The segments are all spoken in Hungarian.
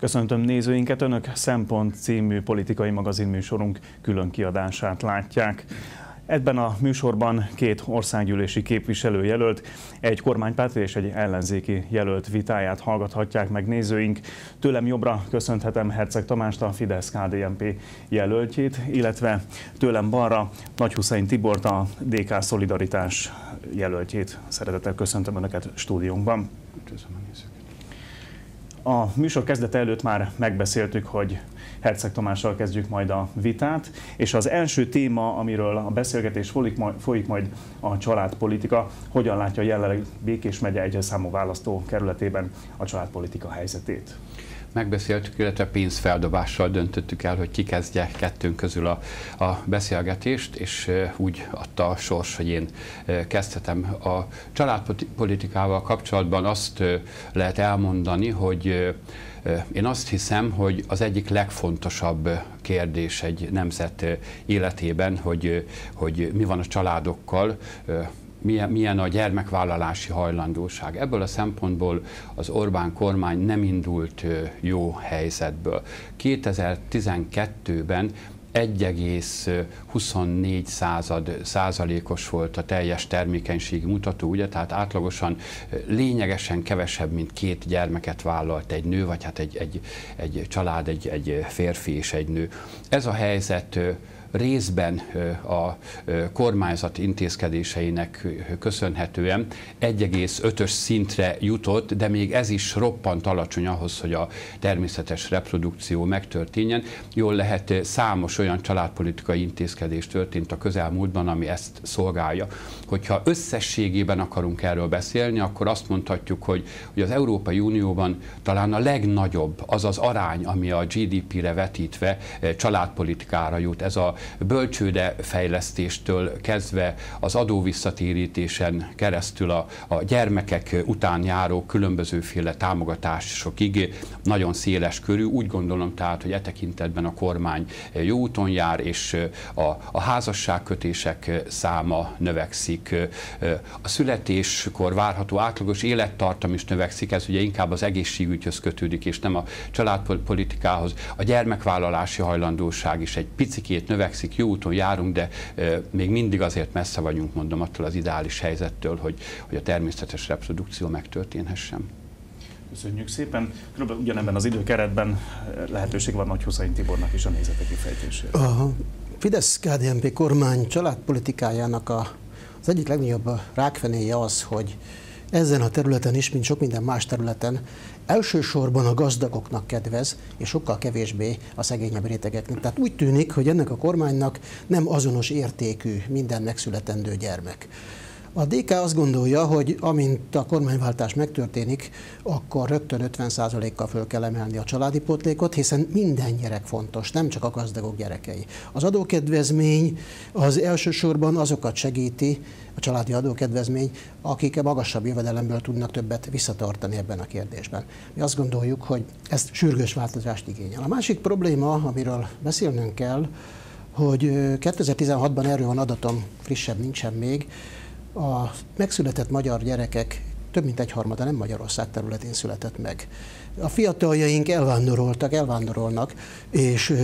Köszöntöm nézőinket, Önök Szempont című politikai magazinműsorunk külön kiadását látják. Ebben a műsorban két országgyűlési képviselő jelölt, egy kormánypárt és egy ellenzéki jelölt vitáját hallgathatják meg nézőink. Tőlem jobbra köszönhetem Herceg Tamást, a fidesz KDNP jelöltjét, illetve tőlem balra Nagy Hussein Tibort, a DK Szolidaritás jelöltjét. Szeretettel köszöntöm Önöket stúdiónkban. Köszönöm a nézőket. A műsor kezdete előtt már megbeszéltük, hogy Herceg Tamással kezdjük majd a vitát, és az első téma, amiről a beszélgetés folyik majd, folyik majd a családpolitika, hogyan látja jelenleg Békés megye egyes számú választó kerületében a családpolitika helyzetét megbeszéltük, illetve pénzfeldobással döntöttük el, hogy ki kezdje kettőnk közül a, a beszélgetést, és úgy adta a sors, hogy én kezdhetem. A családpolitikával kapcsolatban azt lehet elmondani, hogy én azt hiszem, hogy az egyik legfontosabb kérdés egy nemzet életében, hogy, hogy mi van a családokkal, milyen, milyen a gyermekvállalási hajlandóság. Ebből a szempontból az Orbán kormány nem indult jó helyzetből. 2012-ben 1,24 század, százalékos volt a teljes termékenységi mutató, ugye, tehát átlagosan lényegesen kevesebb, mint két gyermeket vállalt egy nő, vagy hát egy, egy, egy család, egy, egy férfi és egy nő. Ez a helyzet részben a kormányzat intézkedéseinek köszönhetően 1,5-ös szintre jutott, de még ez is roppant alacsony ahhoz, hogy a természetes reprodukció megtörténjen. Jól lehet számos olyan családpolitikai intézkedés történt a közelmúltban, ami ezt szolgálja. Hogyha összességében akarunk erről beszélni, akkor azt mondhatjuk, hogy, hogy az Európai Unióban talán a legnagyobb az az arány, ami a GDP-re vetítve családpolitikára jut. Ez a bölcsőde fejlesztéstől kezdve az adóvisszatérítésen keresztül a, a gyermekek után járó különbözőféle támogatásokig nagyon széles körű. Úgy gondolom tehát, hogy e tekintetben a kormány jó úton jár, és a, a házasságkötések száma növekszik. A születéskor várható átlagos élettartam is növekszik, ez ugye inkább az egészségügyhöz kötődik, és nem a családpolitikához. A gyermekvállalási hajlandóság is egy picikét növekszik, növekszik, jó úton járunk, de még mindig azért messze vagyunk, mondom, attól az ideális helyzettől, hogy, hogy a természetes reprodukció megtörténhessen. Köszönjük szépen. Körülbelül ugyanebben az időkeretben lehetőség van Nagy Huszain Tibornak is a nézete kifejtésére. A Fidesz-KDNP kormány családpolitikájának a, az egyik legnagyobb rákfenéje az, hogy ezen a területen is, mint sok minden más területen, elsősorban a gazdagoknak kedvez, és sokkal kevésbé a szegényebb rétegeknek. Tehát úgy tűnik, hogy ennek a kormánynak nem azonos értékű minden megszületendő gyermek. A DK azt gondolja, hogy amint a kormányváltás megtörténik, akkor rögtön 50%-kal föl kell emelni a családi pótlékot, hiszen minden gyerek fontos, nem csak a gazdagok gyerekei. Az adókedvezmény az elsősorban azokat segíti, a családi adókedvezmény, akik magasabb jövedelemből tudnak többet visszatartani ebben a kérdésben. Mi azt gondoljuk, hogy ez sürgős változást igényel. A másik probléma, amiről beszélnünk kell, hogy 2016-ban erről van adatom, frissebb nincsen még, a megszületett magyar gyerekek több mint egy harmada nem Magyarország területén született meg. A fiataljaink elvándoroltak, elvándorolnak, és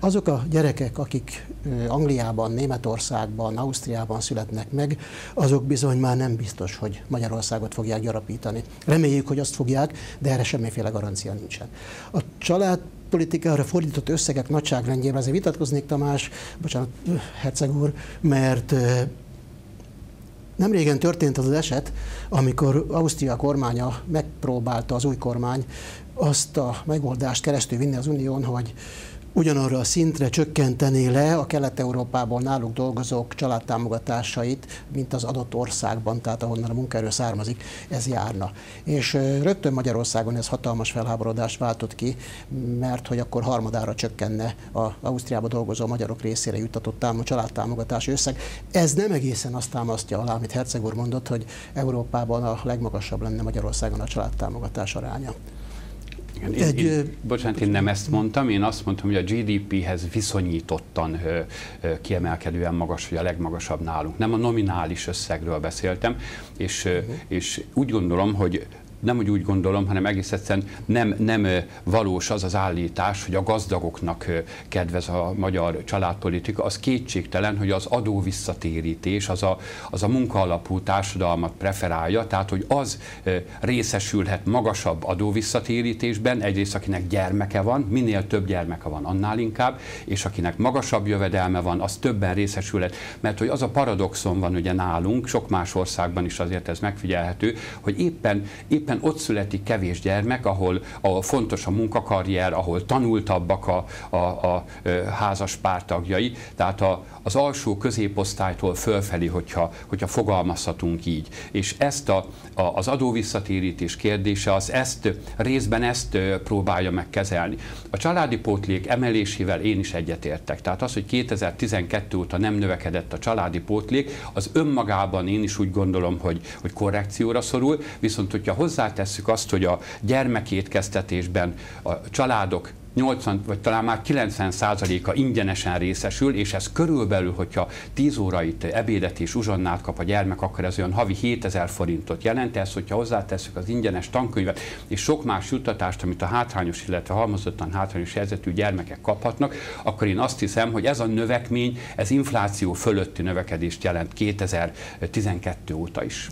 azok a gyerekek, akik Angliában, Németországban, Ausztriában születnek meg, azok bizony már nem biztos, hogy Magyarországot fogják gyarapítani. Reméljük, hogy azt fogják, de erre semmiféle garancia nincsen. A család politikára fordított összegek nagyságrendjében ezért vitatkoznék, Tamás, bocsánat, Herceg úr, mert nem régen történt az az eset, amikor Ausztria kormánya megpróbálta az új kormány azt a megoldást keresztül vinni az Unión, hogy ugyanarra a szintre csökkenteni le a Kelet-Európából náluk dolgozók családtámogatásait, mint az adott országban, tehát ahonnan a munkaerő származik, ez járna. És rögtön Magyarországon ez hatalmas felháborodást váltott ki, mert hogy akkor harmadára csökkenne a Ausztriába dolgozó magyarok részére juttatott tám- családtámogatási összeg. Ez nem egészen azt támasztja alá, amit Herceg úr mondott, hogy Európában a legmagasabb lenne Magyarországon a családtámogatás aránya. Igen, én, egy, én, bocsánat, én nem ezt mondtam, én azt mondtam, hogy a GDP-hez viszonyítottan ö, ö, kiemelkedően magas, vagy a legmagasabb nálunk. Nem a nominális összegről beszéltem, és, uh-huh. és úgy gondolom, hogy nem úgy, úgy gondolom, hanem egész egyszerűen nem, nem valós az az állítás, hogy a gazdagoknak kedvez a magyar családpolitika. Az kétségtelen, hogy az adó visszatérítés, az a, az a munkaalapú társadalmat preferálja, tehát hogy az részesülhet magasabb adó visszatérítésben, egyrészt akinek gyermeke van, minél több gyermeke van, annál inkább, és akinek magasabb jövedelme van, az többen részesülhet. Mert hogy az a paradoxon van ugye nálunk, sok más országban is azért ez megfigyelhető, hogy éppen, éppen éppen ott születik kevés gyermek, ahol, ahol fontos a munkakarrier, ahol tanultabbak a, a, a házas pártagjai, tehát a, az alsó középosztálytól fölfelé, hogyha, hogyha fogalmazhatunk így. És ezt a, a, az adóvisszatérítés kérdése, az ezt részben ezt próbálja megkezelni. A családi pótlék emelésével én is egyetértek. Tehát az, hogy 2012 óta nem növekedett a családi pótlék, az önmagában én is úgy gondolom, hogy, hogy korrekcióra szorul, viszont hogyha hozzátesszük azt, hogy a gyermekétkeztetésben a családok 80 vagy talán már 90 százaléka ingyenesen részesül, és ez körülbelül, hogyha 10 óra itt ebédet és uzsonnát kap a gyermek, akkor ez olyan havi 7000 forintot jelent. Ez, hogyha hozzátesszük az ingyenes tankönyvet és sok más juttatást, amit a hátrányos, illetve halmozottan hátrányos helyzetű gyermekek kaphatnak, akkor én azt hiszem, hogy ez a növekmény, ez infláció fölötti növekedést jelent 2012 óta is.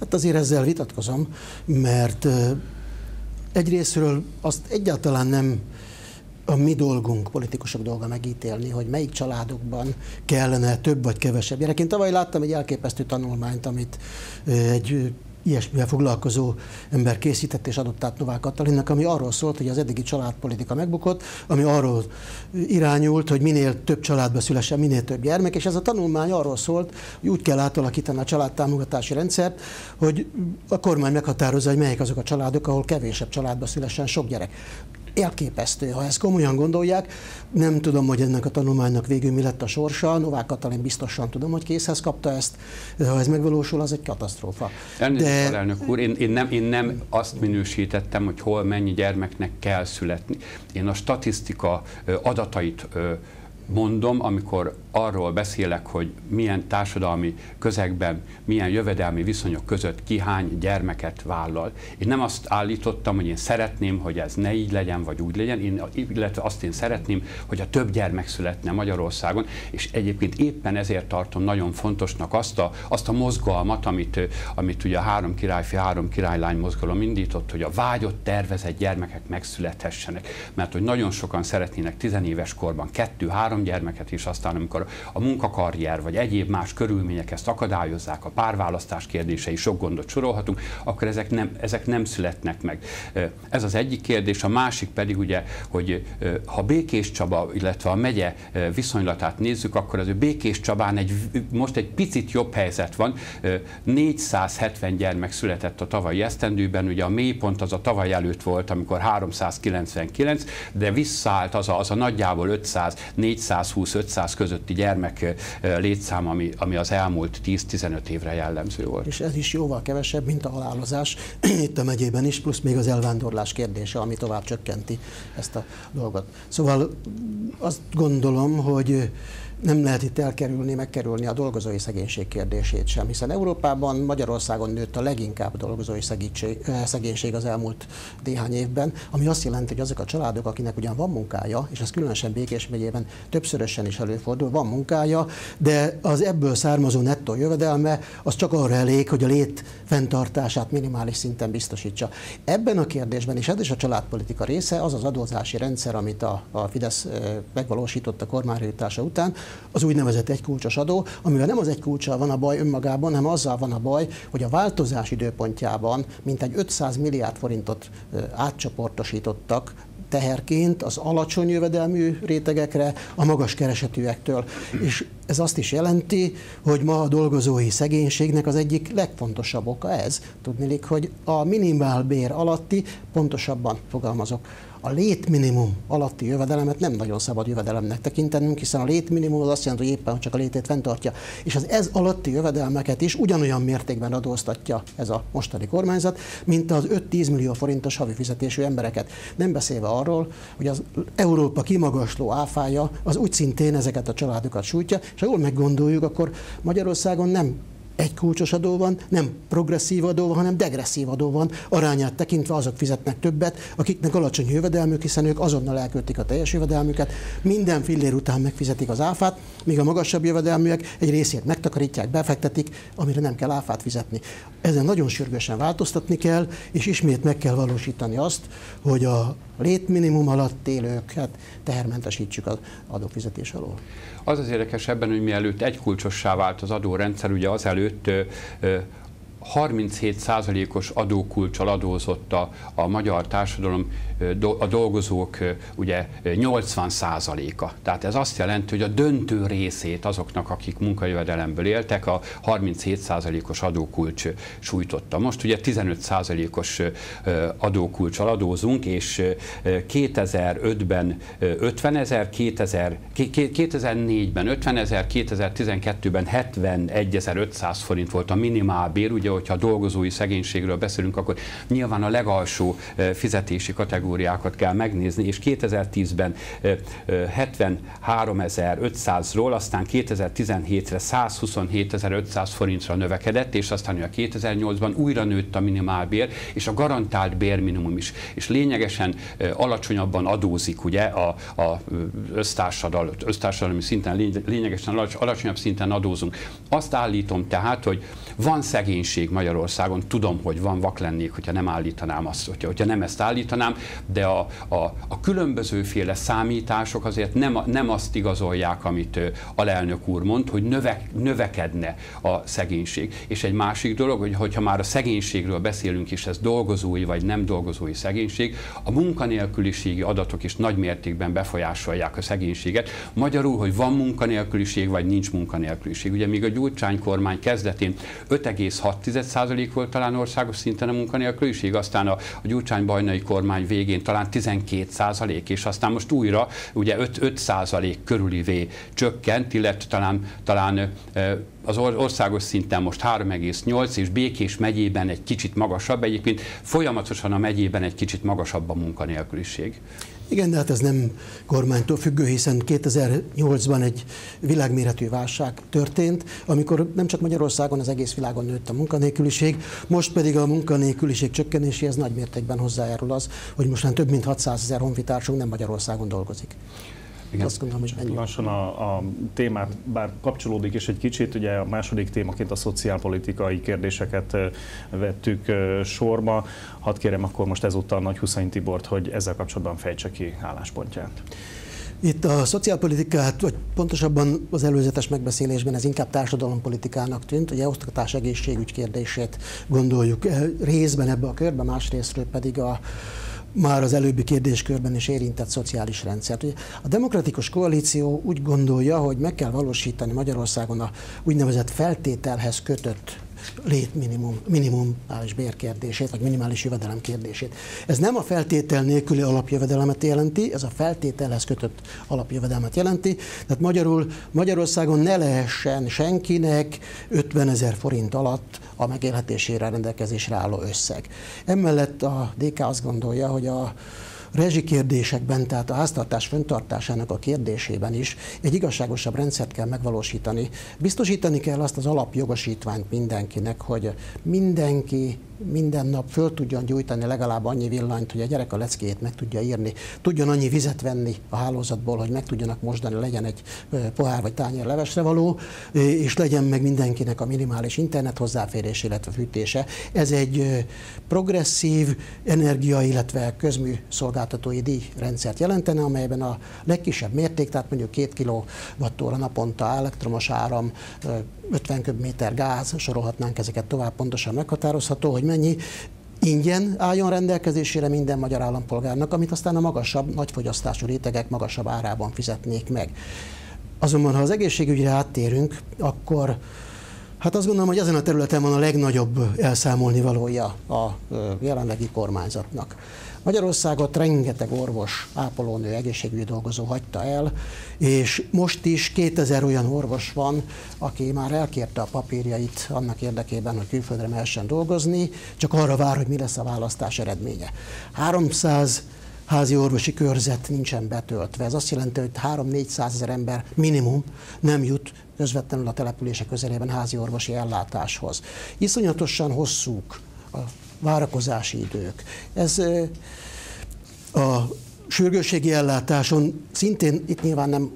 Hát azért ezzel vitatkozom, mert egyrésztről azt egyáltalán nem a mi dolgunk, politikusok dolga megítélni, hogy melyik családokban kellene több vagy kevesebb gyerek. Én tavaly láttam egy elképesztő tanulmányt, amit egy ilyesmivel foglalkozó ember készített és adott át Novák Katalinnak, ami arról szólt, hogy az eddigi családpolitika megbukott, ami arról irányult, hogy minél több családba szülessen, minél több gyermek, és ez a tanulmány arról szólt, hogy úgy kell átalakítani a családtámogatási rendszert, hogy a kormány meghatározza, hogy melyik azok a családok, ahol kevésebb családba szülessen sok gyerek elképesztő, ha ezt komolyan gondolják. Nem tudom, hogy ennek a tanulmánynak végül mi lett a sorsa. Novák Katalin biztosan tudom, hogy készhez kapta ezt. Ha ez megvalósul, az egy katasztrófa. Elnézést, De... elnök úr, én, én, nem, én nem azt minősítettem, hogy hol mennyi gyermeknek kell születni. Én a statisztika adatait mondom, amikor arról beszélek, hogy milyen társadalmi közegben, milyen jövedelmi viszonyok között ki hány gyermeket vállal. Én nem azt állítottam, hogy én szeretném, hogy ez ne így legyen, vagy úgy legyen, én, illetve azt én szeretném, hogy a több gyermek születne Magyarországon, és egyébként éppen ezért tartom nagyon fontosnak azt a, azt a mozgalmat, amit, amit ugye a három királyfi, három királylány mozgalom indított, hogy a vágyott tervezett gyermekek megszülethessenek. Mert hogy nagyon sokan szeretnének tizenéves korban kettő, három gyermeket is, aztán amikor a munkakarrier vagy egyéb más körülmények ezt akadályozzák, a párválasztás kérdései, sok gondot sorolhatunk, akkor ezek nem, ezek nem születnek meg. Ez az egyik kérdés, a másik pedig ugye, hogy ha Békés Csaba, illetve a megye viszonylatát nézzük, akkor az ő Békés Csabán egy, most egy picit jobb helyzet van. 470 gyermek született a tavalyi esztendőben, ugye a mélypont az a tavaly előtt volt, amikor 399, de visszaállt az a, az a nagyjából 500, 420-500 közötti gyermek létszám, ami, ami az elmúlt 10-15 évre jellemző volt. És ez is jóval kevesebb, mint a halálozás itt a megyében is, plusz még az elvándorlás kérdése, ami tovább csökkenti ezt a dolgot. Szóval azt gondolom, hogy nem lehet itt elkerülni, megkerülni a dolgozói szegénység kérdését sem, hiszen Európában, Magyarországon nőtt a leginkább dolgozói szegénység az elmúlt néhány évben, ami azt jelenti, hogy azok a családok, akinek ugyan van munkája, és ez különösen Békés megyében többszörösen is előfordul, van munkája, de az ebből származó nettó jövedelme az csak arra elég, hogy a lét fenntartását minimális szinten biztosítsa. Ebben a kérdésben, és ez is a családpolitika része, az az adózási rendszer, amit a, a Fidesz megvalósított a kormányhőtása után, az úgynevezett egykulcsos adó, amivel nem az egykulcsal van a baj önmagában, hanem azzal van a baj, hogy a változás időpontjában mintegy 500 milliárd forintot átcsoportosítottak teherként az alacsony jövedelmű rétegekre, a magas keresetűektől. És ez azt is jelenti, hogy ma a dolgozói szegénységnek az egyik legfontosabb oka ez. Tudnélik, hogy a minimálbér alatti, pontosabban fogalmazok, a létminimum alatti jövedelemet nem nagyon szabad jövedelemnek tekintenünk, hiszen a létminimum az azt jelenti, hogy éppen csak a létét fenntartja. És az ez alatti jövedelmeket is ugyanolyan mértékben adóztatja ez a mostani kormányzat, mint az 5-10 millió forintos havi fizetésű embereket. Nem beszélve arról, hogy az Európa kimagasló áfája az úgy szintén ezeket a családokat sújtja, és ha jól meggondoljuk, akkor Magyarországon nem egy kulcsos adó van, nem progresszív adó van, hanem degresszív adó van, arányát tekintve azok fizetnek többet, akiknek alacsony jövedelmük, hiszen ők azonnal elköltik a teljes jövedelmüket, minden fillér után megfizetik az áfát, míg a magasabb jövedelműek egy részét megtakarítják, befektetik, amire nem kell áfát fizetni. Ezen nagyon sürgősen változtatni kell, és ismét meg kell valósítani azt, hogy a létminimum alatt élőket tehermentesítsük az adófizetés alól. Az az érdekes ebben, hogy mielőtt egy kulcsossá vált az adórendszer, ugye azelőtt 37%-os adókulcsal adózott a, a magyar társadalom, a dolgozók ugye 80%-a. Tehát ez azt jelenti, hogy a döntő részét azoknak, akik munkajövedelemből éltek, a 37%-os adókulcs sújtotta. Most ugye 15%-os adókulcsal adózunk, és 2005-ben 50 ezer, 2004-ben 50 ezer, 2012-ben 71.500 forint volt a minimálbér, ugye hogyha dolgozói szegénységről beszélünk, akkor nyilván a legalsó fizetési kategóriákat kell megnézni, és 2010-ben 73.500-ról, aztán 2017-re 127.500 forintra növekedett, és aztán a 2008-ban újra nőtt a minimálbér, és a garantált bérminimum is, és lényegesen alacsonyabban adózik ugye a, a össztársadalmi szinten, lényegesen alacsonyabb szinten adózunk. Azt állítom tehát, hogy van szegénység Magyarországon, tudom, hogy van, vak lennék, hogyha nem állítanám azt, hogyha, hogyha nem ezt állítanám, de a, a, a különbözőféle számítások azért nem, nem azt igazolják, amit alelnök úr mond, hogy növe, növekedne a szegénység. És egy másik dolog, hogy hogyha már a szegénységről beszélünk, és ez dolgozói vagy nem dolgozói szegénység, a munkanélküliségi adatok is nagy mértékben befolyásolják a szegénységet. Magyarul, hogy van munkanélküliség, vagy nincs munkanélküliség. Ugye még a Gyurcsány kormány kezdetén 5,6% volt talán országos szinten a munkanélküliség, aztán a, a Gyurcsány-Bajnai kormány végén talán 12%, és aztán most újra ugye 5, 5% körülivé csökkent, illetve talán, talán az országos szinten most 3,8, és Békés megyében egy kicsit magasabb, egyébként folyamatosan a megyében egy kicsit magasabb a munkanélküliség. Igen, de hát ez nem kormánytól függő, hiszen 2008-ban egy világméretű válság történt, amikor nem csak Magyarországon, az egész világon nőtt a munkanélküliség, most pedig a munkanélküliség csökkenéséhez nagy mértékben hozzájárul az, hogy most már több mint 600 ezer honfitársunk nem Magyarországon dolgozik. Igen. Azt gondolom, hogy ennyi. Lassan a, a témát, bár kapcsolódik is egy kicsit, ugye a második témaként a szociálpolitikai kérdéseket vettük sorba. Hadd kérem akkor most ezúttal Nagy Huszain Tibort, hogy ezzel kapcsolatban fejtse ki álláspontját. Itt a szociálpolitikát, vagy pontosabban az előzetes megbeszélésben ez inkább társadalompolitikának tűnt, ugye oktatás egészségügy kérdését gondoljuk részben ebbe a körbe, másrésztről pedig a, már az előbbi kérdéskörben is érintett szociális rendszert. A demokratikus koalíció úgy gondolja, hogy meg kell valósítani Magyarországon a úgynevezett feltételhez kötött létminimum, minimális bérkérdését, vagy minimális jövedelem kérdését. Ez nem a feltétel nélküli alapjövedelemet jelenti, ez a feltételhez kötött alapjövedelmet jelenti. Tehát magyarul Magyarországon ne lehessen senkinek 50 ezer forint alatt a megélhetésére rendelkezésre álló összeg. Emellett a DK azt gondolja, hogy a rezsikérdésekben, tehát a háztartás föntartásának a kérdésében is egy igazságosabb rendszert kell megvalósítani. Biztosítani kell azt az alapjogosítványt mindenkinek, hogy mindenki minden nap föl tudjon gyújtani legalább annyi villanyt, hogy a gyerek a leckéjét meg tudja írni, tudjon annyi vizet venni a hálózatból, hogy meg tudjanak mosdani, legyen egy pohár vagy tányér levesre való, és legyen meg mindenkinek a minimális internet hozzáférés, illetve fűtése. Ez egy progresszív energia, illetve közmű szolgáltatói díjrendszert jelentene, amelyben a legkisebb mérték, tehát mondjuk két kilowattóra naponta elektromos áram, 50 köbméter gáz, sorolhatnánk ezeket tovább pontosan meghatározható, hogy mennyi ingyen álljon rendelkezésére minden magyar állampolgárnak, amit aztán a magasabb, nagyfogyasztású rétegek magasabb árában fizetnék meg. Azonban, ha az egészségügyre áttérünk, akkor hát azt gondolom, hogy ezen a területen van a legnagyobb elszámolni valója a jelenlegi kormányzatnak. Magyarországot rengeteg orvos, ápolónő, egészségügyi dolgozó hagyta el, és most is 2000 olyan orvos van, aki már elkérte a papírjait annak érdekében, hogy külföldre mehessen dolgozni, csak arra vár, hogy mi lesz a választás eredménye. 300 házi orvosi körzet nincsen betöltve. Ez azt jelenti, hogy 3-400 ezer ember minimum nem jut közvetlenül a települése közelében házi orvosi ellátáshoz. Iszonyatosan hosszúk a várakozási idők. Ez a sürgősségi ellátáson szintén itt nyilván nem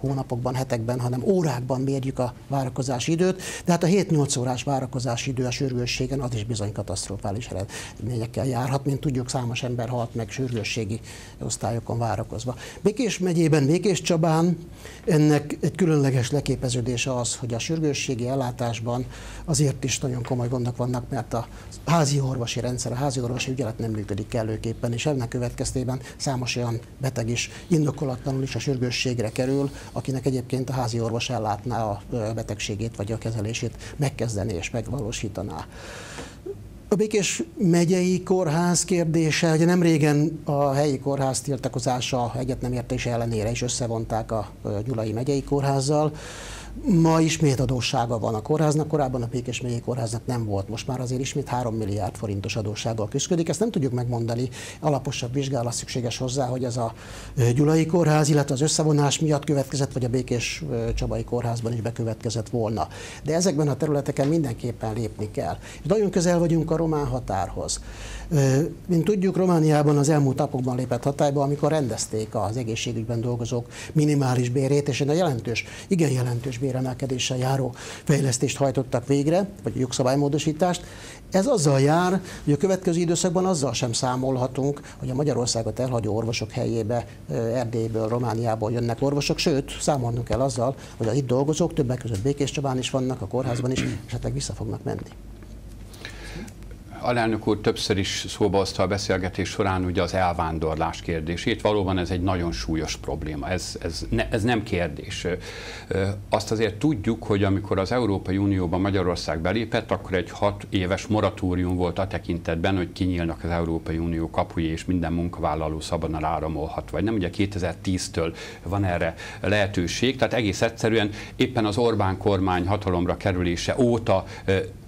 hónapokban, hetekben, hanem órákban mérjük a várakozási időt, de hát a 7-8 órás várakozási idő a sürgősségen az is bizony katasztrofális eredményekkel járhat, mint tudjuk, számos ember halt meg sürgősségi osztályokon várakozva. Békés megyében, Békés Csabán ennek egy különleges leképeződése az, hogy a sürgősségi ellátásban azért is nagyon komoly gondok vannak, mert a házi orvosi rendszer, a házi orvosi ügyelet nem működik kellőképpen, és ennek következtében számos olyan beteg is indokolatlanul is a sürgősségre kerül, akinek egyébként a házi orvos ellátná a betegségét vagy a kezelését, megkezdeni és megvalósítaná. A Békés megyei kórház kérdése, ugye nem régen a helyi kórház tiltakozása egyet nem értése ellenére is összevonták a Gyulai megyei kórházzal. Ma ismét adóssága van a kórháznak, korábban a Pékes megyei kórháznak nem volt, most már azért ismét 3 milliárd forintos adóssággal küzdik. Ezt nem tudjuk megmondani, alaposabb vizsgálat szükséges hozzá, hogy ez a Gyulai kórház, illetve az összevonás miatt következett, vagy a Békés Csabai kórházban is bekövetkezett volna. De ezekben a területeken mindenképpen lépni kell. És nagyon közel vagyunk a román határhoz. Mint tudjuk, Romániában az elmúlt napokban lépett hatályba, amikor rendezték az egészségügyben dolgozók minimális bérét, és egy jelentős, igen jelentős béremelkedéssel járó fejlesztést hajtottak végre, vagy jogszabálymódosítást. Ez azzal jár, hogy a következő időszakban azzal sem számolhatunk, hogy a Magyarországot elhagyó orvosok helyébe Erdélyből, Romániából jönnek orvosok, sőt, számolnunk kell azzal, hogy a itt dolgozók többek között Békés Csabán is vannak, a kórházban is, esetleg vissza fognak menni alelnök úr többször is szóba hozta a beszélgetés során ugye az elvándorlás kérdését. Valóban ez egy nagyon súlyos probléma, ez, ez, ne, ez nem kérdés. Azt azért tudjuk, hogy amikor az Európai Unióban Magyarország belépett, akkor egy hat éves moratórium volt a tekintetben, hogy kinyílnak az Európai Unió kapuji, és minden munkavállaló szabadon áramolhat, vagy nem. Ugye 2010-től van erre lehetőség, tehát egész egyszerűen éppen az Orbán kormány hatalomra kerülése óta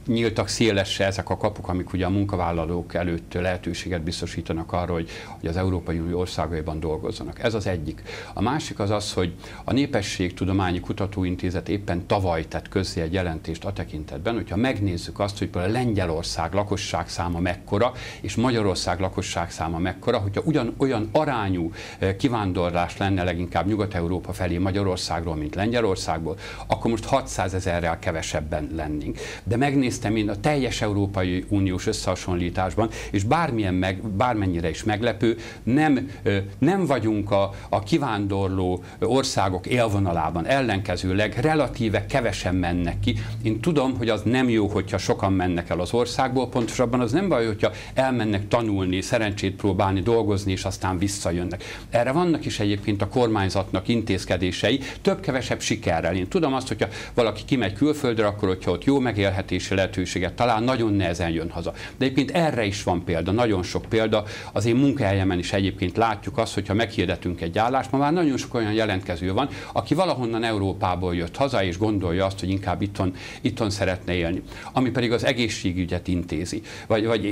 nyíltak szélesre ezek a kapuk, amik ugye a munkavállalók előtt lehetőséget biztosítanak arra, hogy, hogy az Európai Unió országaiban dolgozzanak. Ez az egyik. A másik az az, hogy a Népességtudományi Kutatóintézet éppen tavaly tett közzé egy jelentést a tekintetben, hogyha megnézzük azt, hogy például Lengyelország lakosság száma mekkora, és Magyarország lakosság száma mekkora, hogyha ugyan olyan arányú eh, kivándorlás lenne leginkább Nyugat-Európa felé Magyarországról, mint Lengyelországból, akkor most 600 ezerrel kevesebben lennénk. De megnézzük megnéztem én a teljes Európai Uniós összehasonlításban, és bármilyen meg, bármennyire is meglepő, nem, nem vagyunk a, a kivándorló országok élvonalában, ellenkezőleg relatíve kevesen mennek ki. Én tudom, hogy az nem jó, hogyha sokan mennek el az országból, pontosabban az nem baj, hogyha elmennek tanulni, szerencsét próbálni, dolgozni, és aztán visszajönnek. Erre vannak is egyébként a kormányzatnak intézkedései, több-kevesebb sikerrel. Én tudom azt, hogyha valaki kimegy külföldre, akkor hogyha ott jó megélhetési lehetőséget talál, nagyon nehezen jön haza. De egyébként erre is van példa, nagyon sok példa. Az én munkahelyemen is egyébként látjuk azt, hogyha meghirdetünk egy állást, ma már nagyon sok olyan jelentkező van, aki valahonnan Európából jött haza, és gondolja azt, hogy inkább itthon, itthon szeretne élni. Ami pedig az egészségügyet intézi, vagy, vagy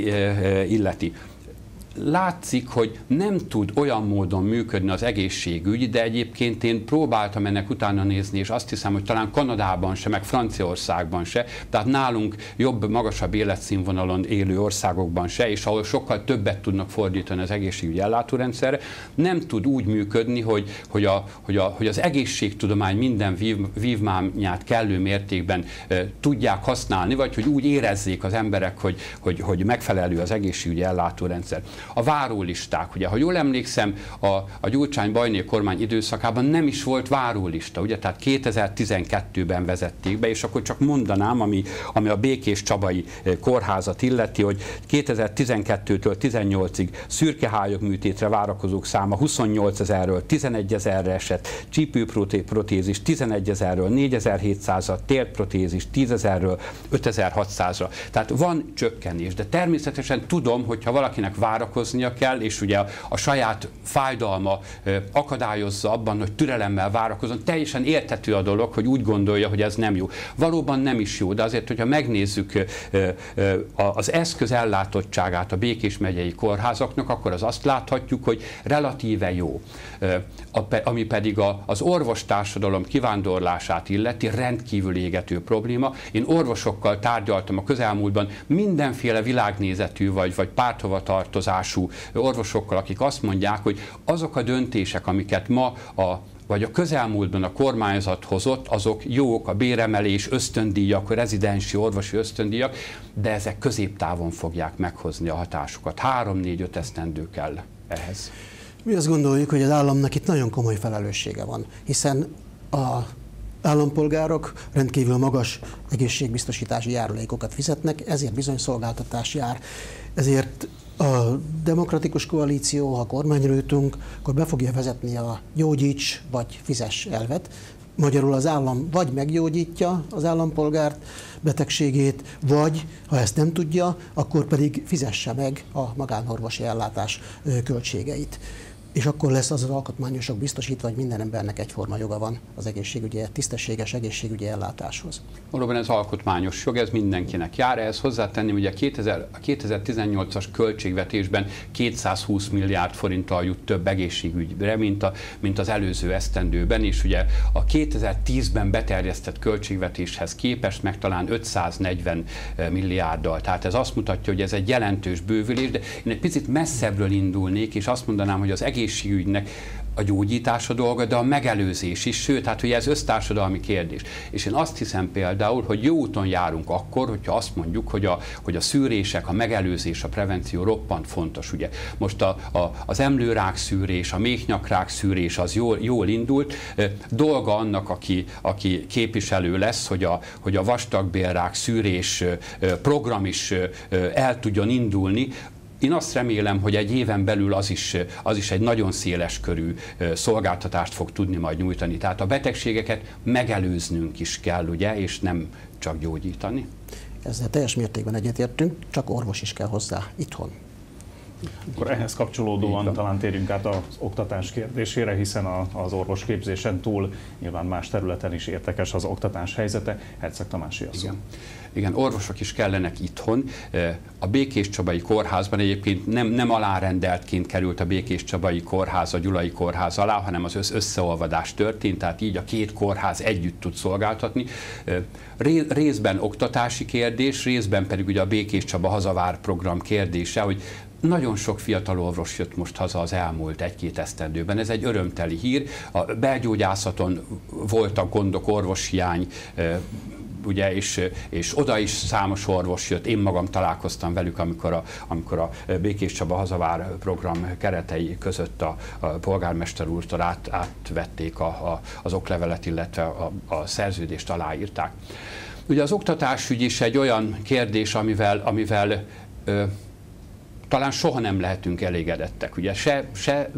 illeti látszik, hogy nem tud olyan módon működni az egészségügy, de egyébként én próbáltam ennek utána nézni, és azt hiszem, hogy talán Kanadában se, meg Franciaországban se, tehát nálunk jobb, magasabb életszínvonalon élő országokban se, és ahol sokkal többet tudnak fordítani az egészségügyi ellátórendszerre, nem tud úgy működni, hogy, hogy, a, hogy, a, hogy az egészségtudomány minden vív, vívmányát kellő mértékben e, tudják használni, vagy hogy úgy érezzék az emberek, hogy, hogy, hogy megfelelő az egészségügyi ellátórendszer. A várólisták, ugye, ha jól emlékszem, a, a Gyurcsány Bajné kormány időszakában nem is volt várólista, ugye, tehát 2012-ben vezették be, és akkor csak mondanám, ami, ami a Békés Csabai eh, kórházat illeti, hogy 2012-től 18-ig szürkehályok műtétre várakozók száma 28 ezerről 11 ezerre esett, csípőprotézis 11 ezerről 4700-ra, térprotézis 10 ezerről 5600-ra. Tehát van csökkenés, de természetesen tudom, hogyha valakinek várakozik, várakoznia kell, és ugye a, saját fájdalma akadályozza abban, hogy türelemmel várakozon. Teljesen értető a dolog, hogy úgy gondolja, hogy ez nem jó. Valóban nem is jó, de azért, hogyha megnézzük az eszköz ellátottságát a Békés megyei kórházaknak, akkor az azt láthatjuk, hogy relatíve jó. Ami pedig az orvostársadalom kivándorlását illeti, rendkívül égető probléma. Én orvosokkal tárgyaltam a közelmúltban mindenféle világnézetű vagy, vagy párthovatartozású orvosokkal, akik azt mondják, hogy azok a döntések, amiket ma a vagy a közelmúltban a kormányzat hozott, azok jók, a béremelés, ösztöndíjak, a rezidensi orvosi ösztöndíjak, de ezek középtávon fogják meghozni a hatásukat. Három-négy-öt esztendő kell ehhez. Mi azt gondoljuk, hogy az államnak itt nagyon komoly felelőssége van, hiszen a állampolgárok rendkívül magas egészségbiztosítási járulékokat fizetnek, ezért bizony szolgáltatás jár. Ezért a demokratikus koalíció, ha kormányra jutunk, akkor be fogja vezetni a gyógyíts vagy fizes elvet. Magyarul az állam vagy meggyógyítja az állampolgárt betegségét, vagy ha ezt nem tudja, akkor pedig fizesse meg a magánorvosi ellátás költségeit és akkor lesz az az alkotmányosok biztosítva, hogy minden embernek egyforma joga van az egészségügyi, tisztességes egészségügyi ellátáshoz. Valóban ez alkotmányos jog, ez mindenkinek jár. Ehhez hozzátenném, hogy a, 2000, a 2018-as költségvetésben 220 milliárd forinttal jut több egészségügyre, mint, a, mint az előző esztendőben, és ugye a 2010-ben beterjesztett költségvetéshez képest meg talán 540 eh, milliárddal. Tehát ez azt mutatja, hogy ez egy jelentős bővülés, de én egy picit messzebbről indulnék, és azt mondanám, hogy az egész egészségügynek a gyógyítás dolga, de a megelőzés is, sőt, hát hogy ez össztársadalmi kérdés. És én azt hiszem például, hogy jó úton járunk akkor, hogyha azt mondjuk, hogy a, hogy a szűrések, a megelőzés, a prevenció roppant fontos. Ugye most a, a, az emlőrák szűrés, a méhnyakrák szűrés az jól, jól indult. Dolga annak, aki, aki képviselő lesz, hogy a, hogy a vastagbélrák szűrés program is el tudjon indulni, én azt remélem, hogy egy éven belül az is, az is egy nagyon széles körű szolgáltatást fog tudni majd nyújtani. Tehát a betegségeket megelőznünk is kell, ugye, és nem csak gyógyítani. Ezzel teljes mértékben egyetértünk, csak orvos is kell hozzá itthon. Akkor ehhez kapcsolódóan talán térjünk át az oktatás kérdésére, hiszen az orvosképzésen túl nyilván más területen is értekes az oktatás helyzete. Herceg Tamási asszony. Igen. Igen, orvosok is kellenek itthon. A Békés Csabai Kórházban egyébként nem, nem alárendeltként került a Békés Csabai Kórház a Gyulai Kórház alá, hanem az összeolvadás történt, tehát így a két kórház együtt tud szolgáltatni. Részben oktatási kérdés, részben pedig ugye a Békés Csaba Hazavár program kérdése, hogy nagyon sok fiatal orvos jött most haza az elmúlt egy-két esztendőben. Ez egy örömteli hír. A belgyógyászaton voltak gondok, orvoshiány, ugye, és, és oda is számos orvos jött, én magam találkoztam velük, amikor a, amikor a Békés Csaba Hazavár program keretei között a, a polgármester úrtól át, átvették a, a, az oklevelet, illetve a, a szerződést aláírták. Ugye az oktatásügy is egy olyan kérdés, amivel, amivel ö, talán soha nem lehetünk elégedettek. Ugye se, se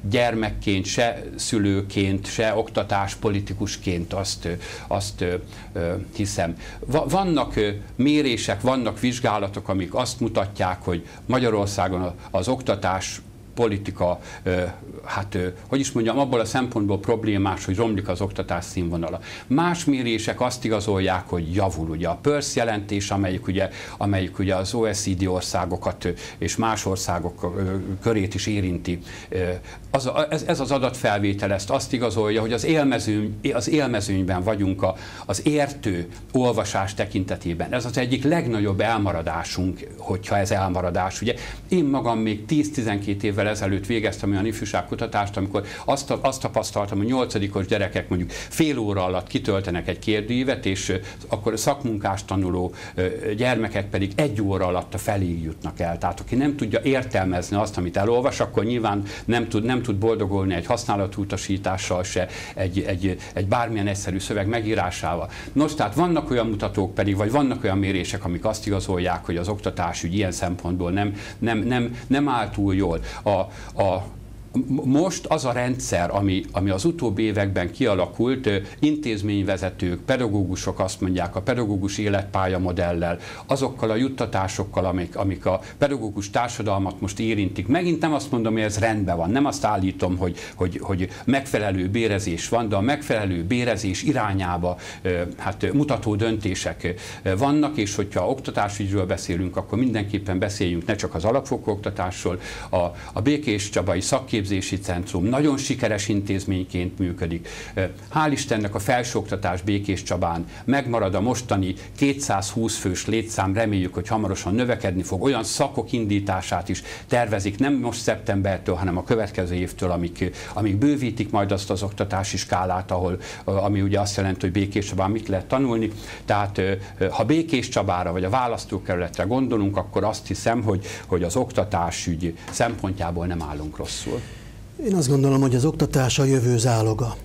gyermekként, se szülőként, se oktatáspolitikusként azt, azt hiszem. Vannak mérések, vannak vizsgálatok, amik azt mutatják, hogy Magyarországon az oktatás politika, hát hogy is mondjam, abból a szempontból problémás, hogy romlik az oktatás színvonala. Más mérések azt igazolják, hogy javul. Ugye a PERS jelentés, amelyik ugye, amelyik ugye az OECD országokat és más országok körét is érinti, az, ez, ez az adatfelvétel ezt azt igazolja, hogy az, élmezőny, az élmezőnyben vagyunk a, az értő olvasás tekintetében. Ez az egyik legnagyobb elmaradásunk, hogyha ez elmaradás. Ugye én magam még 10-12 évvel ezelőtt végeztem olyan ifjúságkutatást, amikor azt, azt tapasztaltam, hogy nyolcadikos gyerekek mondjuk fél óra alatt kitöltenek egy kérdőívet, és akkor szakmunkás tanuló gyermekek pedig egy óra alatt a feléig jutnak el. Tehát aki nem tudja értelmezni azt, amit elolvas, akkor nyilván nem tud, nem tud boldogulni egy használatutasítással se, egy, egy, egy bármilyen egyszerű szöveg megírásával. Nos, tehát vannak olyan mutatók pedig, vagy vannak olyan mérések, amik azt igazolják, hogy az oktatásügy ilyen szempontból nem, nem, nem, nem áll túl jól. A, a most az a rendszer, ami, ami az utóbbi években kialakult, intézményvezetők, pedagógusok azt mondják, a pedagógus életpálya modellel, azokkal a juttatásokkal, amik, amik a pedagógus társadalmat most érintik. Megint nem azt mondom, hogy ez rendben van, nem azt állítom, hogy, hogy, hogy megfelelő bérezés van, de a megfelelő bérezés irányába hát, mutató döntések vannak, és hogyha oktatásügyről beszélünk, akkor mindenképpen beszéljünk ne csak az alapfokú oktatásról, a, a Békés Csabai szakképzés szakképzési centrum nagyon sikeres intézményként működik. Hál' Istennek a felsőoktatás Békés Csabán megmarad a mostani 220 fős létszám, reméljük, hogy hamarosan növekedni fog. Olyan szakok indítását is tervezik, nem most szeptembertől, hanem a következő évtől, amik, amik bővítik majd azt az oktatási skálát, ahol, ami ugye azt jelenti, hogy Békés Csabán mit lehet tanulni. Tehát ha Békés Csabára vagy a választókerületre gondolunk, akkor azt hiszem, hogy, hogy az oktatásügy szempontjából nem állunk rosszul. Én azt gondolom, hogy az oktatás a jövő záloga.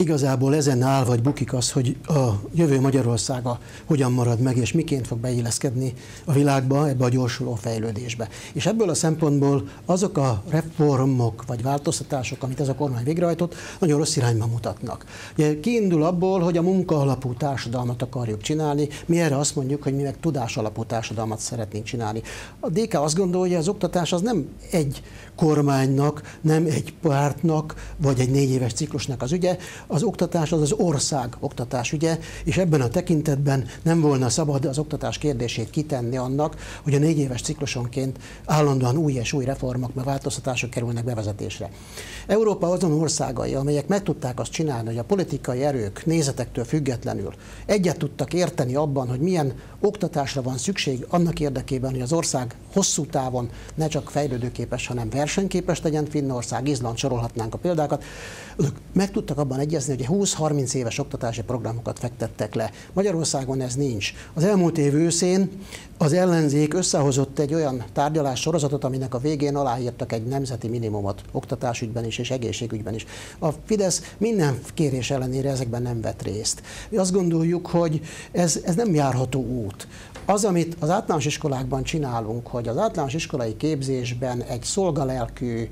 Igazából ezen áll vagy bukik az, hogy a jövő Magyarországa hogyan marad meg, és miként fog beilleszkedni a világba, ebbe a gyorsuló fejlődésbe. És ebből a szempontból azok a reformok vagy változtatások, amit ez a kormány végrehajtott, nagyon rossz irányba mutatnak. Ugye kiindul abból, hogy a munka alapú társadalmat akarjuk csinálni, mi erre azt mondjuk, hogy mi meg tudás alapú társadalmat szeretnénk csinálni. A DK azt gondolja, hogy az oktatás az nem egy kormánynak, nem egy pártnak, vagy egy négy éves ciklusnak az ügye. Az oktatás az az ország oktatás ügye, és ebben a tekintetben nem volna szabad az oktatás kérdését kitenni annak, hogy a négy éves ciklusonként állandóan új és új reformok, meg változtatások kerülnek bevezetésre. Európa azon országai, amelyek meg tudták azt csinálni, hogy a politikai erők nézetektől függetlenül egyet tudtak érteni abban, hogy milyen oktatásra van szükség annak érdekében, hogy az ország hosszú távon ne csak fejlődőképes, hanem versenyképes legyen Finnország, Izland, sorolhatnánk a példákat. Ők meg tudtak abban egyezni, hogy 20-30 éves oktatási programokat fektettek le. Magyarországon ez nincs. Az elmúlt év őszén az ellenzék összehozott egy olyan tárgyalás sorozatot, aminek a végén aláírtak egy nemzeti minimumot oktatásügyben is és egészségügyben is. A Fidesz minden kérés ellenére ezekben nem vett részt. Mi azt gondoljuk, hogy ez, ez nem járható út. Az, amit az általános iskolákban csinálunk, hogy az általános iskolai képzésben egy szolgalelkű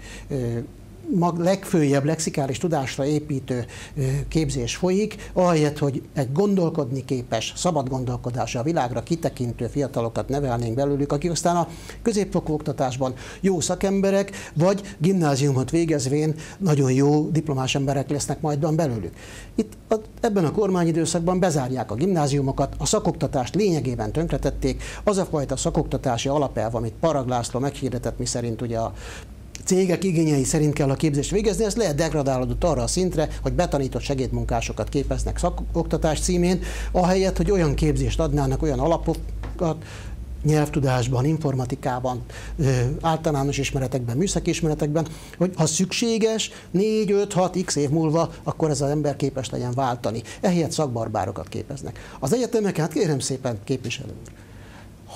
mag, legfőjebb lexikális tudásra építő képzés folyik, ahelyett, hogy egy gondolkodni képes, szabad gondolkodásra, a világra kitekintő fiatalokat nevelnénk belőlük, akik aztán a középfokú oktatásban jó szakemberek, vagy gimnáziumot végezvén nagyon jó diplomás emberek lesznek majd belőlük. Itt ebben a kormányidőszakban bezárják a gimnáziumokat, a szakoktatást lényegében tönkretették, az a fajta szakoktatási alapelv, amit Parag meghirdetett, mi szerint ugye a cégek igényei szerint kell a képzést végezni, ez lehet degradálódott arra a szintre, hogy betanított segédmunkásokat képeznek szakoktatás címén, ahelyett, hogy olyan képzést adnának, olyan alapokat, nyelvtudásban, informatikában, általános ismeretekben, műszaki ismeretekben, hogy ha szükséges, 4-5-6 x év múlva, akkor ez az ember képes legyen váltani. Ehelyett szakbarbárokat képeznek. Az egyetemek, hát kérem szépen, képviselő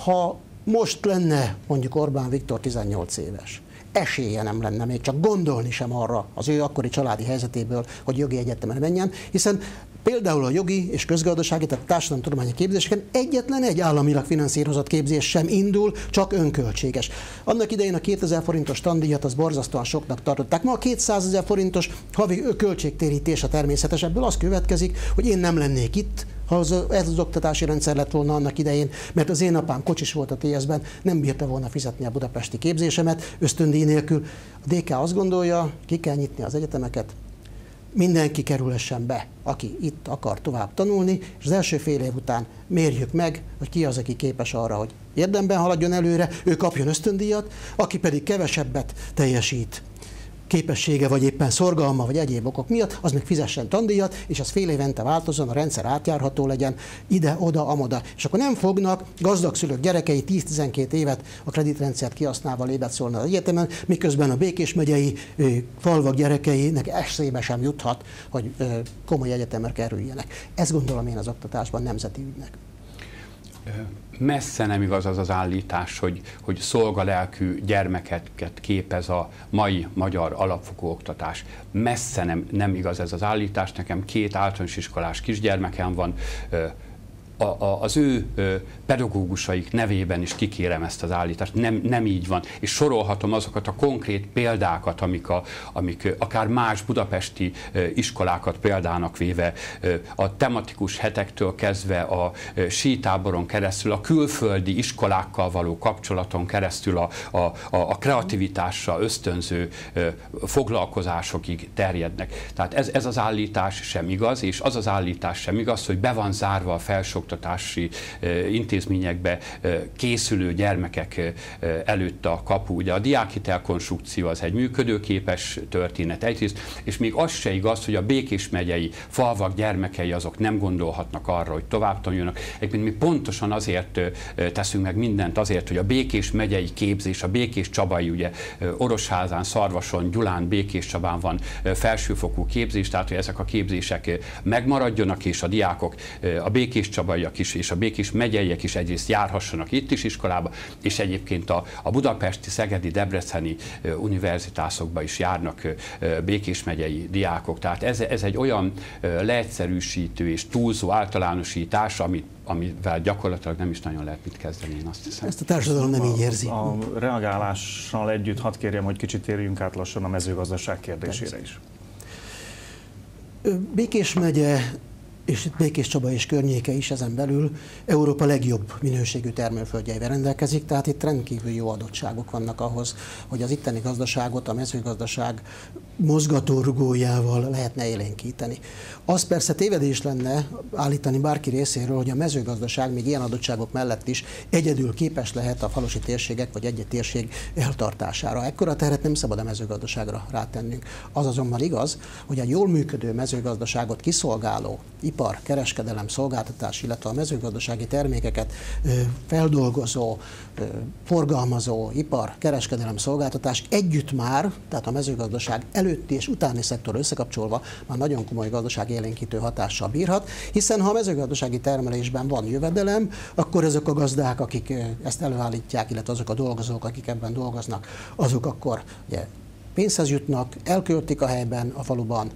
ha most lenne mondjuk Orbán Viktor 18 éves, esélye nem lenne még csak gondolni sem arra az ő akkori családi helyzetéből, hogy jogi egyetemen menjen, hiszen Például a jogi és közgazdasági, tehát társadalomtudományi képzéseken egyetlen egy államilag finanszírozott képzés sem indul, csak önköltséges. Annak idején a 2000 forintos tandíjat az borzasztóan soknak tartották. Ma a 200 ezer forintos havi költségtérítés a természetes. Ebből az következik, hogy én nem lennék itt, az, ez az oktatási rendszer lett volna annak idején, mert az én apám kocsis volt a TS-ben, nem bírta volna fizetni a budapesti képzésemet ösztöndíj nélkül. A DK azt gondolja, ki kell nyitni az egyetemeket, mindenki kerülhessen be, aki itt akar tovább tanulni, és az első fél év után mérjük meg, hogy ki az, aki képes arra, hogy érdemben haladjon előre, ő kapjon ösztöndíjat, aki pedig kevesebbet teljesít, képessége, vagy éppen szorgalma, vagy egyéb okok miatt, az meg fizessen tandíjat, és az fél évente változon, a rendszer átjárható legyen, ide, oda, amoda. És akkor nem fognak gazdag szülők gyerekei 10-12 évet a kreditrendszert kihasználva lébet szólni az egyetemen, miközben a Békés megyei falvak gyerekeinek eszébe sem juthat, hogy komoly egyetemre kerüljenek. Ezt gondolom én az oktatásban nemzeti ügynek messze nem igaz az az állítás, hogy, hogy szolgalelkű gyermekeket képez a mai magyar alapfokú oktatás. Messze nem, nem igaz ez az állítás. Nekem két általános iskolás kisgyermekem van, a, a, az ő pedagógusaik nevében is kikérem ezt az állítást. Nem, nem így van. És sorolhatom azokat a konkrét példákat, amik, a, amik akár más budapesti iskolákat példának véve a tematikus hetektől kezdve a sítáboron keresztül, a külföldi iskolákkal való kapcsolaton keresztül a, a, a kreativitással ösztönző foglalkozásokig terjednek. Tehát ez, ez az állítás sem igaz, és az az állítás sem igaz, hogy be van zárva a felsőoktatási intézményekbe készülő gyermekek előtt a kapu. Ugye a diákhitel konstrukció az egy működőképes történet egyrészt, és még az se igaz, hogy a Békés megyei falvak gyermekei azok nem gondolhatnak arra, hogy tovább tanuljanak. Egyébként mi pontosan azért teszünk meg mindent azért, hogy a Békés megyei képzés, a Békés Csabai, ugye Orosházán, Szarvason, Gyulán, Békés Csabán van felsőfokú képzés, tehát hogy ezek a képzések megmaradjanak, és a diákok, a Békés Csabaiak is, és a Békés megyeiek is egyrészt járhassanak itt is iskolába, és egyébként a, a budapesti, szegedi, debreceni univerzitásokba is járnak Békés megyei diákok. Tehát ez, ez egy olyan leegyszerűsítő és túlzó általánosítás, amit amivel gyakorlatilag nem is nagyon lehet mit kezdeni, én azt hiszem. Ezt a társadalom nem így érzi. A, a reagálással együtt hadd kérjem, hogy kicsit térjünk át lassan a mezőgazdaság kérdésére is. Békés megye és itt Békés Csaba és környéke is ezen belül Európa legjobb minőségű termőföldjeivel rendelkezik, tehát itt rendkívül jó adottságok vannak ahhoz, hogy az itteni gazdaságot a mezőgazdaság mozgatórugójával lehetne élénkíteni. Az persze tévedés lenne állítani bárki részéről, hogy a mezőgazdaság még ilyen adottságok mellett is egyedül képes lehet a falusi térségek vagy egy térség eltartására. Ekkora terhet nem szabad a mezőgazdaságra rátennünk. Az azonban igaz, hogy egy jól működő mezőgazdaságot kiszolgáló ipar, kereskedelem, szolgáltatás, illetve a mezőgazdasági termékeket feldolgozó, forgalmazó ipar, kereskedelem, szolgáltatás együtt már, tehát a mezőgazdaság előtti és utáni szektor összekapcsolva már nagyon komoly gazdaság élénkítő hatással bírhat, hiszen ha a mezőgazdasági termelésben van jövedelem, akkor ezek a gazdák, akik ezt előállítják, illetve azok a dolgozók, akik ebben dolgoznak, azok akkor ugye, pénzhez jutnak, elköltik a helyben, a faluban,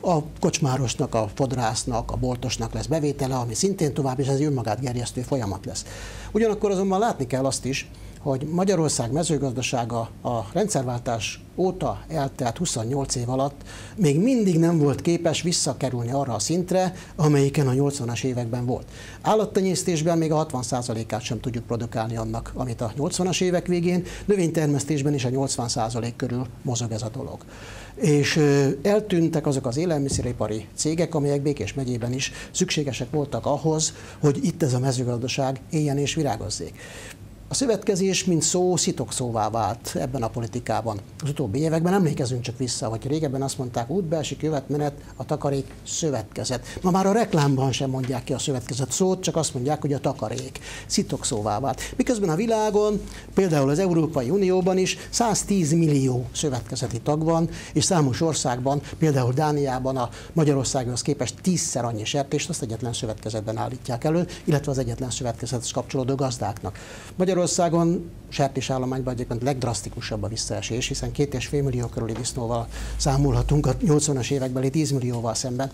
a kocsmárosnak, a fodrásznak, a boltosnak lesz bevétele, ami szintén tovább, és ez önmagát gerjesztő folyamat lesz. Ugyanakkor azonban látni kell azt is, hogy Magyarország mezőgazdasága a rendszerváltás óta eltelt 28 év alatt még mindig nem volt képes visszakerülni arra a szintre, amelyiken a 80-as években volt. Állattenyésztésben még a 60%-át sem tudjuk produkálni annak, amit a 80-as évek végén, növénytermesztésben is a 80% körül mozog ez a dolog. És eltűntek azok az élelmiszeripari cégek, amelyek Békés megyében is szükségesek voltak ahhoz, hogy itt ez a mezőgazdaság éljen és virágozzék. A szövetkezés, mint szó, szitokszóvá vált ebben a politikában. Az utóbbi években emlékezünk csak vissza, hogy régebben azt mondták útbelsi követmenet, a takarék szövetkezet. Ma már a reklámban sem mondják ki a szövetkezet szót, csak azt mondják, hogy a takarék. Szitokszóvá vált. Miközben a világon, például az Európai Unióban is 110 millió szövetkezeti tag van, és számos országban, például Dániában a Magyarországhoz képest tízszer annyi sertést azt egyetlen szövetkezetben állítják elő, illetve az egyetlen szövetkezethez kapcsolódó gazdáknak. Magyar Magyarországon sertésállományban egyébként legdrasztikusabb a visszaesés, hiszen két és fél millió körüli disznóval számolhatunk a 80-as évekbeli 10 millióval szemben.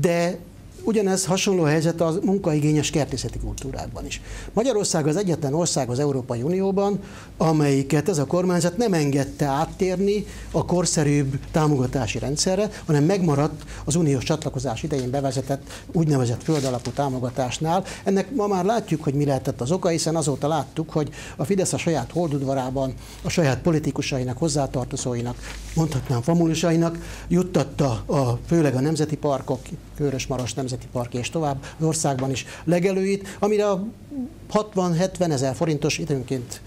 De Ugyanez hasonló helyzet a munkaigényes kertészeti kultúrákban is. Magyarország az egyetlen ország az Európai Unióban, amelyiket ez a kormányzat nem engedte áttérni a korszerűbb támogatási rendszerre, hanem megmaradt az uniós csatlakozás idején bevezetett úgynevezett földalapú támogatásnál. Ennek ma már látjuk, hogy mi lehetett az oka, hiszen azóta láttuk, hogy a Fidesz a saját holdudvarában, a saját politikusainak, hozzátartozóinak, mondhatnám famulusainak juttatta a, főleg a nemzeti parkok, Körös-Maros Nemzeti Park és tovább az országban is legelőit, amire a 60-70 ezer forintos időnként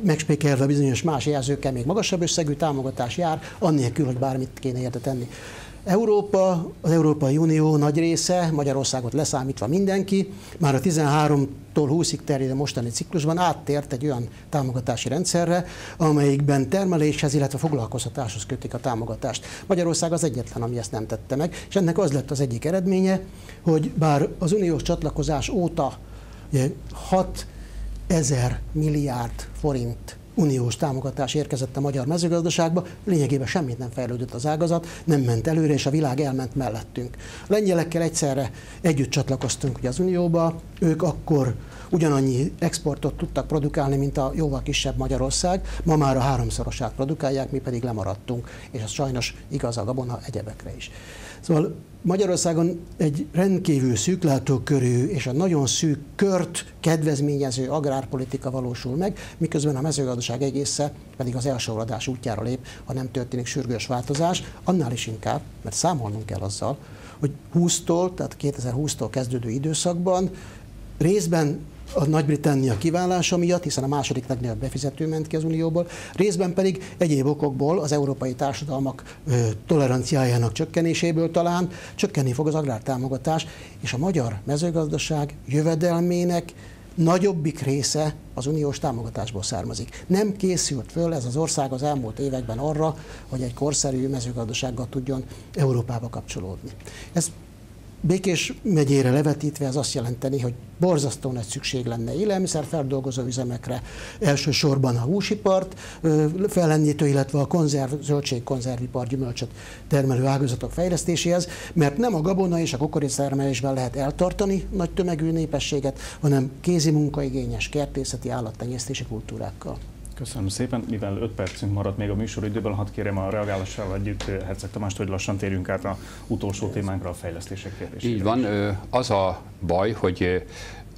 megspékelve bizonyos más jelzőkkel még magasabb összegű támogatás jár, annélkül, hogy bármit kéne érte tenni. Európa, az Európai Unió nagy része, Magyarországot leszámítva mindenki, már a 13-tól 20-ig terjedő mostani ciklusban áttért egy olyan támogatási rendszerre, amelyikben termeléshez, illetve foglalkoztatáshoz kötik a támogatást. Magyarország az egyetlen, ami ezt nem tette meg, és ennek az lett az egyik eredménye, hogy bár az uniós csatlakozás óta 6 ezer milliárd forint uniós támogatás érkezett a magyar mezőgazdaságba, lényegében semmit nem fejlődött az ágazat, nem ment előre, és a világ elment mellettünk. A lengyelekkel egyszerre együtt csatlakoztunk ugye az unióba, ők akkor ugyanannyi exportot tudtak produkálni, mint a jóval kisebb Magyarország, ma már a háromszorosát produkálják, mi pedig lemaradtunk, és ez sajnos igaz a gabona egyebekre is. Szóval Magyarországon egy rendkívül szűklátókörű és a nagyon szűk kört kedvezményező agrárpolitika valósul meg, miközben a mezőgazdaság egésze pedig az elsoroladás útjára lép, ha nem történik sürgős változás, annál is inkább, mert számolnunk kell azzal, hogy 20-tól, tehát 2020-tól kezdődő időszakban részben a Nagy-Britannia kiválása miatt, hiszen a második legnagyobb befizető ment ki az Unióból, részben pedig egyéb okokból az európai társadalmak toleranciájának csökkenéséből talán csökkenni fog az agrártámogatás, és a magyar mezőgazdaság jövedelmének nagyobbik része az uniós támogatásból származik. Nem készült föl ez az ország az elmúlt években arra, hogy egy korszerű mezőgazdasággal tudjon Európába kapcsolódni. Ez Békés megyére levetítve ez azt jelenteni, hogy borzasztó nagy szükség lenne élelmiszerfeldolgozó üzemekre, elsősorban a húsipart fellendítő, illetve a konzerv, zöldségkonzervipar gyümölcsöt termelő ágazatok fejlesztéséhez, mert nem a gabona és a kukoric termelésben lehet eltartani nagy tömegű népességet, hanem kézi munkaigényes kertészeti állattenyésztési kultúrákkal. Köszönöm szépen, mivel 5 percünk maradt még a műsoridőből, hadd kérem a reagálással együtt eh, Herceg Tamást, hogy lassan térjünk át a utolsó témánkra, a fejlesztések kérdésére. Így van, az a baj, hogy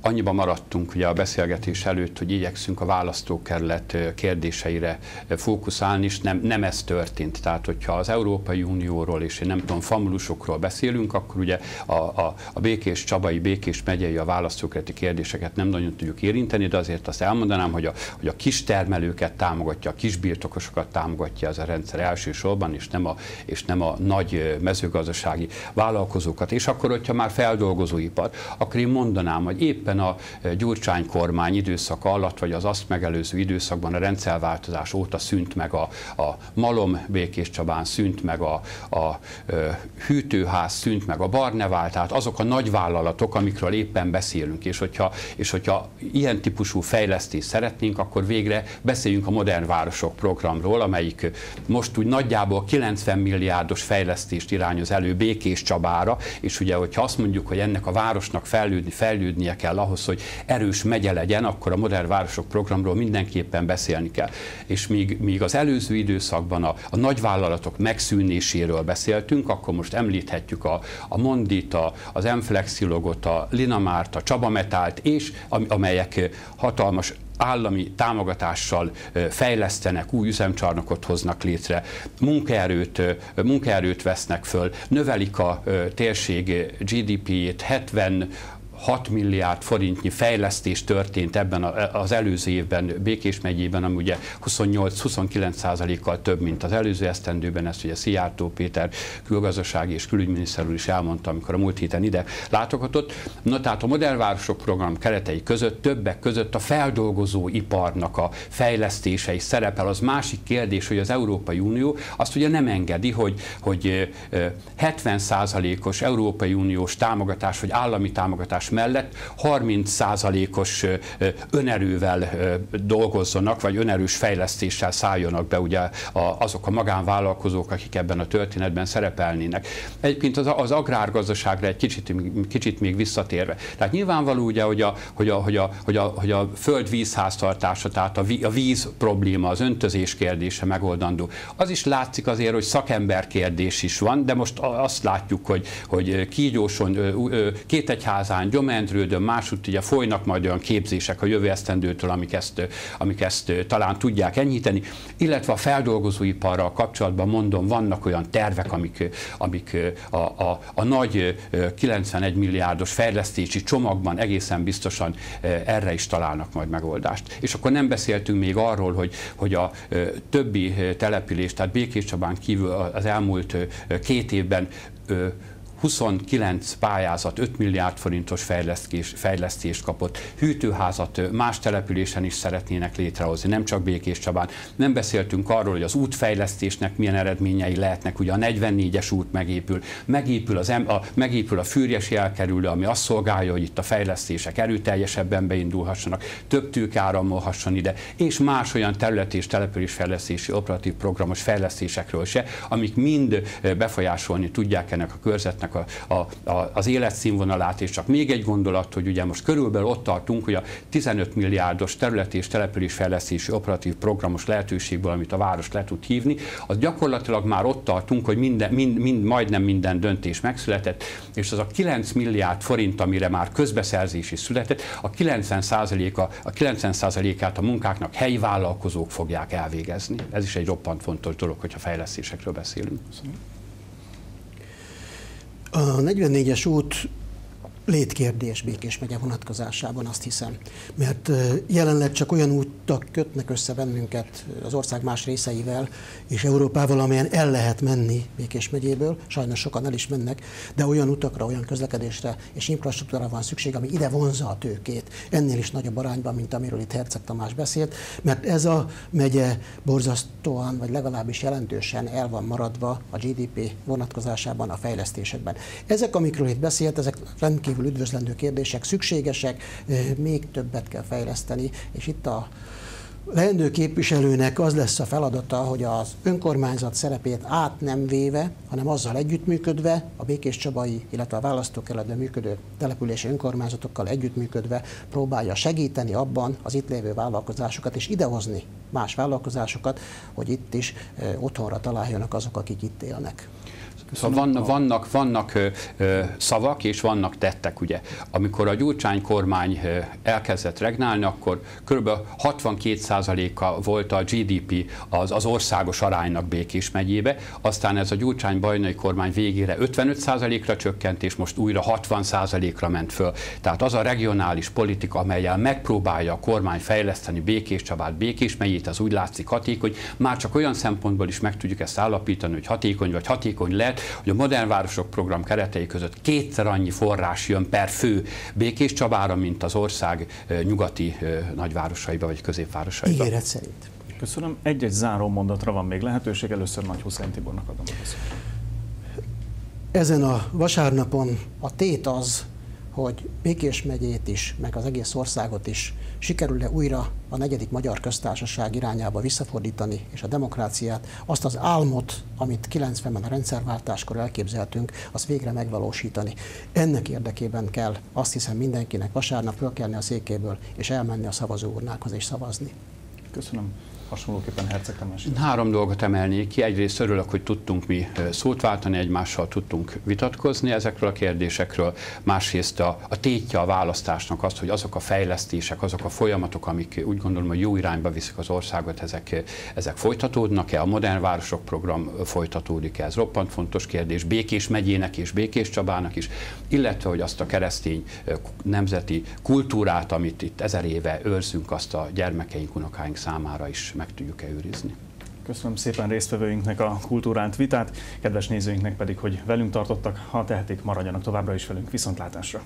annyiba maradtunk ugye a beszélgetés előtt, hogy igyekszünk a választókerület kérdéseire fókuszálni, és nem, nem ez történt. Tehát, hogyha az Európai Unióról és én nem tudom, famulusokról beszélünk, akkor ugye a, a, a Békés Csabai, Békés megyei a választókerületi kérdéseket nem nagyon tudjuk érinteni, de azért azt elmondanám, hogy a, hogy a kis termelőket támogatja, a kis birtokosokat támogatja ez a rendszer elsősorban, és nem a, és nem a nagy mezőgazdasági vállalkozókat. És akkor, hogyha már feldolgozóipar, akkor én mondanám, hogy éppen éppen a e, Gyurcsány kormány időszaka alatt, vagy az azt megelőző időszakban a rendszerváltozás óta szűnt meg a, a Malom Békés Csabán, szűnt meg a, a, a hűtőház, szűnt meg a Barnevál, tehát azok a nagyvállalatok, amikről éppen beszélünk, és hogyha, és hogyha ilyen típusú fejlesztést szeretnénk, akkor végre beszéljünk a Modern Városok programról, amelyik most úgy nagyjából 90 milliárdos fejlesztést irányoz elő Békés Csabára, és ugye, hogyha azt mondjuk, hogy ennek a városnak fejlődni, fejlődnie kell ahhoz, hogy erős megye legyen, akkor a Modern Városok programról mindenképpen beszélni kell. És míg, míg az előző időszakban a, a nagyvállalatok megszűnéséről beszéltünk, akkor most említhetjük a, a Mondit, a, az Enflexilogot, a Linamárt, a Csabametált, és amelyek hatalmas állami támogatással fejlesztenek, új üzemcsarnokot hoznak létre, munkaerőt, munkaerőt vesznek föl, növelik a térség GDP-jét 70 6 milliárd forintnyi fejlesztés történt ebben az előző évben Békés megyében, ami ugye 28-29 kal több, mint az előző esztendőben, ezt ugye Szijjártó Péter külgazdasági és külügyminiszter úr is elmondta, amikor a múlt héten ide látogatott. Na tehát a modellvárosok program keretei között többek között a feldolgozó iparnak a fejlesztése is szerepel. Az másik kérdés, hogy az Európai Unió azt ugye nem engedi, hogy, hogy 70%-os Európai Uniós támogatás vagy állami támogatás mellett 30%-os önerővel dolgozzanak, vagy önerős fejlesztéssel szálljonak be ugye azok a magánvállalkozók, akik ebben a történetben szerepelnének. Egyébként az, az agrárgazdaságra egy kicsit, kicsit még visszatérve. Tehát nyilvánvaló ugye, hogy a, hogy a, hogy a, hogy a, hogy a föld tehát a, víz probléma, az öntözés kérdése megoldandó. Az is látszik azért, hogy szakember kérdés is van, de most azt látjuk, hogy, hogy kígyóson, két egyházán, Gyomendrődön, másút ugye folynak majd olyan képzések a jövő esztendőtől, amik ezt, amik ezt talán tudják enyhíteni, illetve a feldolgozóiparral kapcsolatban mondom, vannak olyan tervek, amik, amik a, a, a nagy 91 milliárdos fejlesztési csomagban egészen biztosan erre is találnak majd megoldást. És akkor nem beszéltünk még arról, hogy, hogy a többi település, tehát Békés Csabán kívül az elmúlt két évben 29 pályázat 5 milliárd forintos fejlesztés, fejlesztést kapott, hűtőházat más településen is szeretnének létrehozni, nem csak Békés Csabán. Nem beszéltünk arról, hogy az útfejlesztésnek milyen eredményei lehetnek, ugye a 44-es út megépül, megépül, az, a, megépül a fűrjesi elkerülő, ami azt szolgálja, hogy itt a fejlesztések erőteljesebben beindulhassanak, több tőke áramolhasson ide, és más olyan terület és településfejlesztési operatív programos fejlesztésekről se, amik mind befolyásolni tudják ennek a körzetnek a, a, a, az életszínvonalát, és csak még egy gondolat, hogy ugye most körülbelül ott tartunk, hogy a 15 milliárdos terület és településfejlesztési operatív programos lehetőségből, amit a város le tud hívni, az gyakorlatilag már ott tartunk, hogy minden, mind, mind, majdnem minden döntés megszületett, és az a 9 milliárd forint, amire már közbeszerzés is született, a 90%-a, a 90%-át a munkáknak helyi vállalkozók fogják elvégezni. Ez is egy roppant fontos dolog, hogyha fejlesztésekről beszélünk. A 44-es út létkérdés Békés megye vonatkozásában, azt hiszem. Mert jelenleg csak olyan útak kötnek össze bennünket az ország más részeivel és Európával, amelyen el lehet menni Békés megyéből, sajnos sokan el is mennek, de olyan utakra, olyan közlekedésre és infrastruktúra van szükség, ami ide vonza a tőkét, ennél is nagyobb arányban, mint amiről itt Herceg Tamás beszélt, mert ez a megye borzasztóan, vagy legalábbis jelentősen el van maradva a GDP vonatkozásában, a fejlesztésekben. Ezek, amikről itt beszélt, ezek rendkívül rendkívül üdvözlendő kérdések, szükségesek, még többet kell fejleszteni, és itt a leendő képviselőnek az lesz a feladata, hogy az önkormányzat szerepét át nem véve, hanem azzal együttműködve, a Békés Csabai, illetve a választókerületben működő települési önkormányzatokkal együttműködve próbálja segíteni abban az itt lévő vállalkozásokat, és idehozni más vállalkozásokat, hogy itt is otthonra találjanak azok, akik itt élnek. Szóval van, vannak, vannak ö, ö, szavak és vannak tettek, ugye. Amikor a Gyurcsány kormány elkezdett regnálni, akkor kb. 62%-a volt a GDP az, az országos aránynak Békés megyébe, aztán ez a Gyurcsány bajnai kormány végére 55%-ra csökkent, és most újra 60%-ra ment föl. Tehát az a regionális politika, amelyel megpróbálja a kormány fejleszteni Békés Csabát, Békés megyét, az úgy látszik hatékony, már csak olyan szempontból is meg tudjuk ezt állapítani, hogy hatékony vagy hatékony lehet, hogy a Modern Városok Program keretei között kétszer annyi forrás jön per fő Békés Csabára, mint az ország nyugati nagyvárosaiba vagy középvárosaiba. Ígéret szerint. Köszönöm. Egy-egy záró mondatra van még lehetőség. Először Nagy Huszán Tibornak adom a Ezen a vasárnapon a tét az, hogy Békés megyét is, meg az egész országot is sikerül-e újra a negyedik magyar köztársaság irányába visszafordítani, és a demokráciát, azt az álmot, amit 90-ben a rendszerváltáskor elképzeltünk, azt végre megvalósítani. Ennek érdekében kell azt hiszem mindenkinek vasárnap fölkelni a székéből, és elmenni a szavazóurnákhoz és szavazni. Köszönöm hasonlóképpen Herceg Tamás? Három dolgot emelnék ki. Egyrészt örülök, hogy tudtunk mi szót váltani egymással, tudtunk vitatkozni ezekről a kérdésekről. Másrészt a, a tétje a választásnak az, hogy azok a fejlesztések, azok a folyamatok, amik úgy gondolom, hogy jó irányba viszik az országot, ezek, ezek folytatódnak-e? A Modern Városok Program folytatódik-e? Ez roppant fontos kérdés. Békés megyének és Békés Csabának is, illetve, hogy azt a keresztény nemzeti kultúrát, amit itt ezer éve őrzünk, azt a gyermekeink, unokáink számára is meg tudjuk-e őrizni. Köszönöm szépen résztvevőinknek a kultúránt vitát, kedves nézőinknek pedig, hogy velünk tartottak, ha tehetik, maradjanak továbbra is velünk. Viszontlátásra!